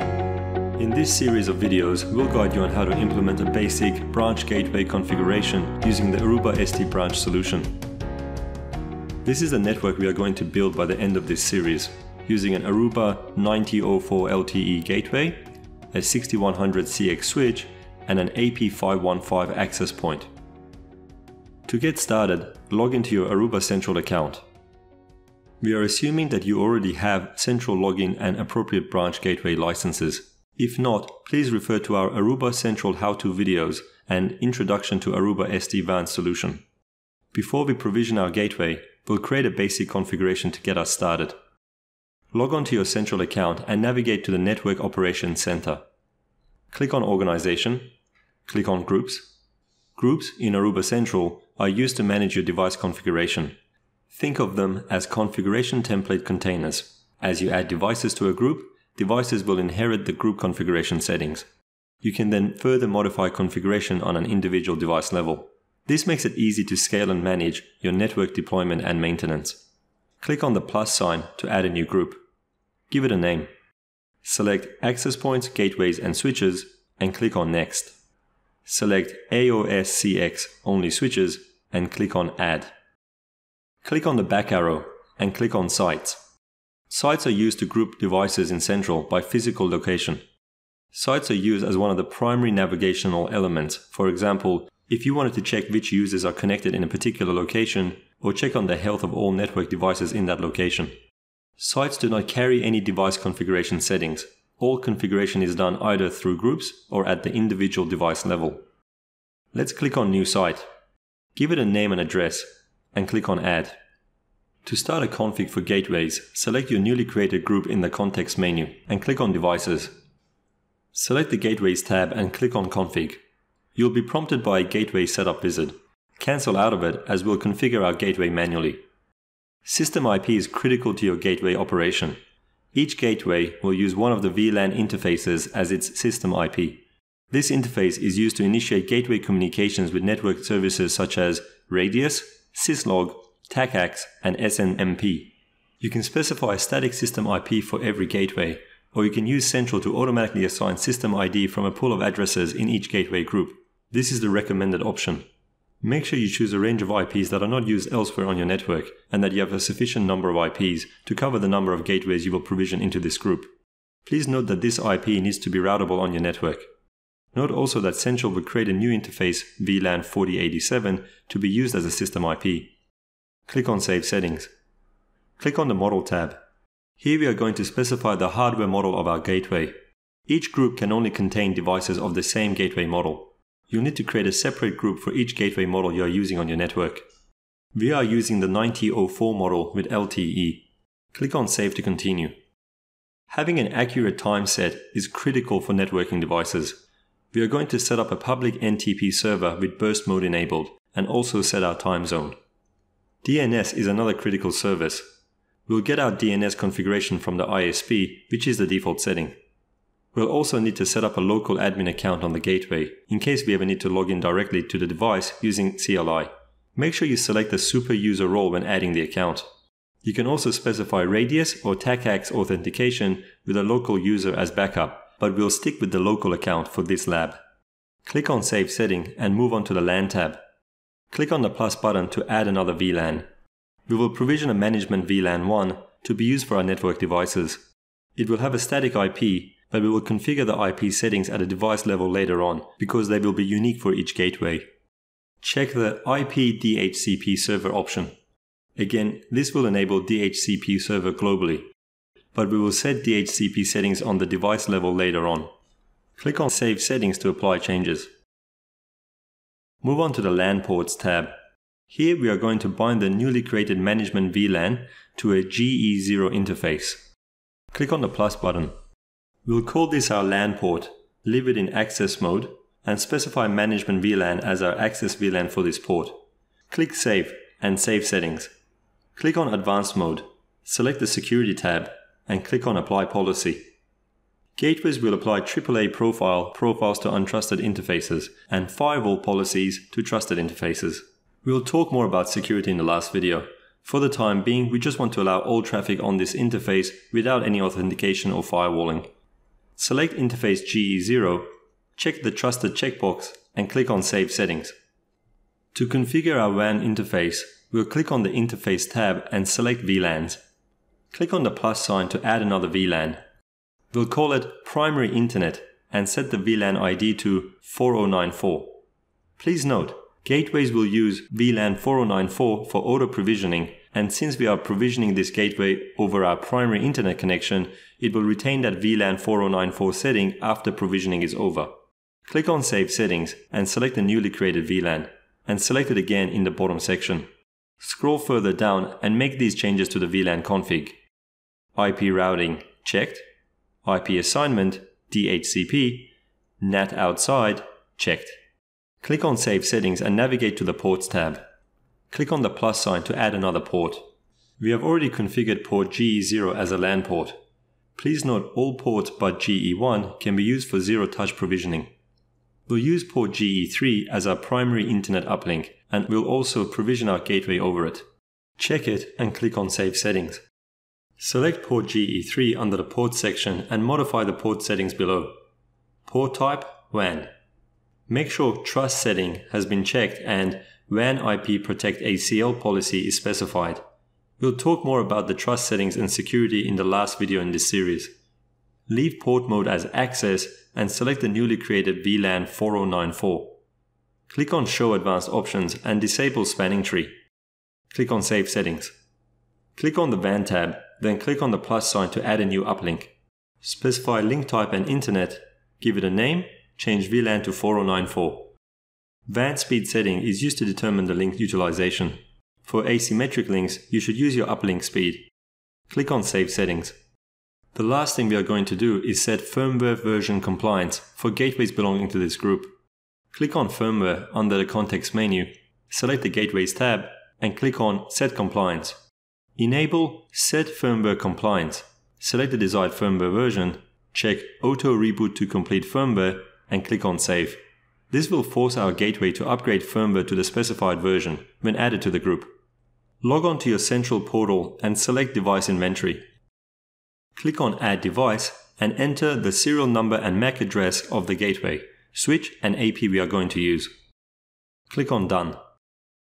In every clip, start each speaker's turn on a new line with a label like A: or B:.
A: In this series of videos, we'll guide you on how to implement a basic branch gateway configuration using the Aruba SD branch solution. This is the network we are going to build by the end of this series, using an Aruba 9004 LTE gateway, a 6100CX switch, and an AP515 access point. To get started, log into your Aruba Central account. We are assuming that you already have Central login and appropriate branch gateway licenses. If not, please refer to our Aruba Central how-to videos and Introduction to Aruba SD-WAN solution. Before we provision our gateway, we'll create a basic configuration to get us started. Log on to your Central account and navigate to the Network Operations Center. Click on Organization, click on Groups. Groups in Aruba Central are used to manage your device configuration. Think of them as configuration template containers. As you add devices to a group, devices will inherit the group configuration settings. You can then further modify configuration on an individual device level. This makes it easy to scale and manage your network deployment and maintenance. Click on the plus sign to add a new group. Give it a name. Select Access Points, Gateways and Switches and click on Next. Select AOSCX Only Switches and click on Add. Click on the back arrow and click on Sites. Sites are used to group devices in Central by physical location. Sites are used as one of the primary navigational elements. For example, if you wanted to check which users are connected in a particular location or check on the health of all network devices in that location. Sites do not carry any device configuration settings. All configuration is done either through groups or at the individual device level. Let's click on New Site. Give it a name and address and click on Add. To start a config for gateways, select your newly created group in the context menu and click on Devices. Select the Gateways tab and click on Config. You'll be prompted by a Gateway Setup wizard. Cancel out of it as we'll configure our gateway manually. System IP is critical to your gateway operation. Each gateway will use one of the VLAN interfaces as its system IP. This interface is used to initiate gateway communications with network services such as Radius, syslog, TACACS, and SNMP. You can specify a static system IP for every gateway, or you can use Central to automatically assign system IP from a pool of addresses in each gateway group. This is the recommended option. Make sure you choose a range of IPs that are not used elsewhere on your network and that you have a sufficient number of IPs to cover the number of gateways you will provision into this group. Please note that this IP needs to be routable on your network. Note also that Central will create a new interface VLAN 4087 to be used as a system IP. Click on Save Settings. Click on the Model tab. Here we are going to specify the hardware model of our gateway. Each group can only contain devices of the same gateway model. You'll need to create a separate group for each gateway model you are using on your network. We are using the 9004 model with LTE. Click on Save to continue. Having an accurate time set is critical for networking devices we are going to set up a public NTP server with burst mode enabled and also set our time zone. DNS is another critical service. We'll get our DNS configuration from the ISP, which is the default setting. We'll also need to set up a local admin account on the gateway, in case we ever need to log in directly to the device using CLI. Make sure you select the super user role when adding the account. You can also specify Radius or TACACS authentication with a local user as backup but we'll stick with the local account for this lab. Click on Save Setting and move on to the LAN tab. Click on the plus button to add another VLAN. We will provision a management VLAN 1 to be used for our network devices. It will have a static IP, but we will configure the IP settings at a device level later on because they will be unique for each gateway. Check the IP DHCP server option. Again, this will enable DHCP server globally but we will set DHCP settings on the device level later on. Click on Save Settings to apply changes. Move on to the LAN ports tab. Here we are going to bind the newly created management VLAN to a GE0 interface. Click on the plus button. We'll call this our LAN port, leave it in access mode, and specify management VLAN as our access VLAN for this port. Click Save and Save Settings. Click on Advanced Mode. Select the Security tab and click on Apply Policy. Gateways will apply AAA profile profiles to untrusted interfaces and firewall policies to trusted interfaces. We will talk more about security in the last video. For the time being, we just want to allow all traffic on this interface without any authentication or firewalling. select interface GE0, check the trusted checkbox and click on Save Settings. To configure our WAN interface, we'll click on the Interface tab and select VLANs. Click on the plus sign to add another VLAN. We'll call it Primary Internet and set the VLAN ID to 4094. Please note, gateways will use VLAN 4094 for auto provisioning and since we are provisioning this gateway over our primary internet connection, it will retain that VLAN 4094 setting after provisioning is over. Click on Save Settings and select the newly created VLAN, and select it again in the bottom section. Scroll further down and make these changes to the VLAN config. IP routing checked, IP assignment DHCP, NAT outside checked. Click on Save Settings and navigate to the Ports tab. Click on the plus sign to add another port. We have already configured port GE0 as a LAN port. Please note all ports but GE1 can be used for zero-touch provisioning. We'll use port GE3 as our primary internet uplink and we'll also provision our gateway over it. Check it and click on Save Settings. Select port GE3 under the port section and modify the port settings below. Port type WAN. Make sure trust setting has been checked and WAN IP Protect ACL policy is specified. We'll talk more about the trust settings and security in the last video in this series. Leave port mode as access and select the newly created VLAN 4094. Click on Show Advanced Options and disable Spanning Tree. Click on Save Settings. Click on the WAN tab, then click on the plus sign to add a new uplink. Specify link type and internet, give it a name, change VLAN to 4094. WAN speed setting is used to determine the link utilization. For asymmetric links, you should use your uplink speed. Click on Save Settings. The last thing we are going to do is set firmware version compliance for gateways belonging to this group. Click on Firmware under the context menu, select the Gateways tab, and click on Set Compliance. Enable Set Firmware Compliance. Select the desired firmware version, check Auto Reboot to complete firmware, and click on Save. This will force our gateway to upgrade firmware to the specified version when added to the group. Log on to your central portal and select Device Inventory. Click on Add Device and enter the serial number and MAC address of the gateway, switch and AP we are going to use. Click on Done.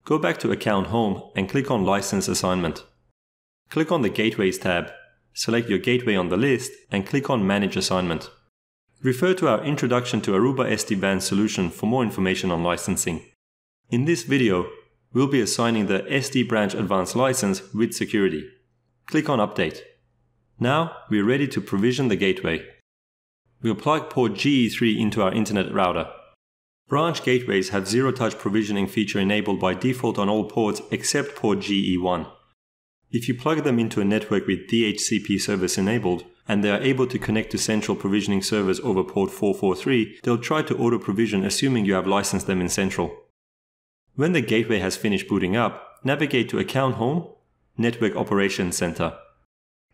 A: Go back to Account Home and click on License Assignment. Click on the Gateways tab, select your gateway on the list and click on Manage Assignment. Refer to our Introduction to Aruba SD-WAN solution for more information on licensing. In this video, we'll be assigning the SD Branch Advanced license with security. Click on Update. Now we're ready to provision the gateway. We'll plug port GE3 into our internet router. Branch gateways have zero-touch provisioning feature enabled by default on all ports except port GE1. If you plug them into a network with DHCP service enabled, and they are able to connect to central provisioning servers over port 443, they'll try to auto provision assuming you have licensed them in central. When the gateway has finished booting up, navigate to Account Home, Network Operations Center.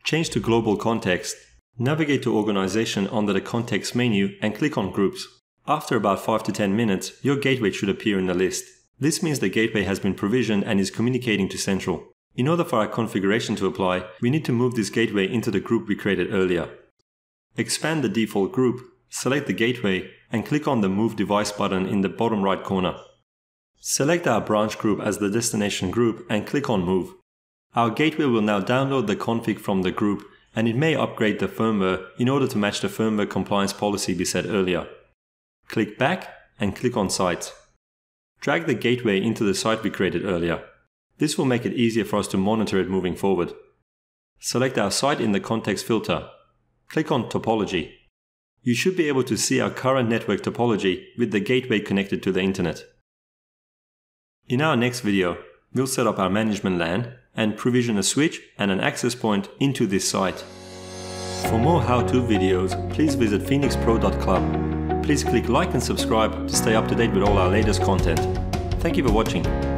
A: Change to Global Context. Navigate to Organization under the Context menu and click on Groups. After about 5 to 10 minutes, your gateway should appear in the list. This means the gateway has been provisioned and is communicating to Central. In order for our configuration to apply, we need to move this gateway into the group we created earlier. Expand the default group, select the gateway, and click on the Move Device button in the bottom right corner. Select our branch group as the destination group and click on Move. Our gateway will now download the config from the group and it may upgrade the firmware in order to match the firmware compliance policy we set earlier. Click Back and click on Site. Drag the gateway into the site we created earlier. This will make it easier for us to monitor it moving forward. Select our site in the context filter. Click on Topology. You should be able to see our current network topology with the gateway connected to the internet. In our next video, we'll set up our management LAN and provision a switch and an access point into this site. For more how-to videos, please visit phoenixpro.club. Please click like and subscribe to stay up to date with all our latest content. Thank you for watching.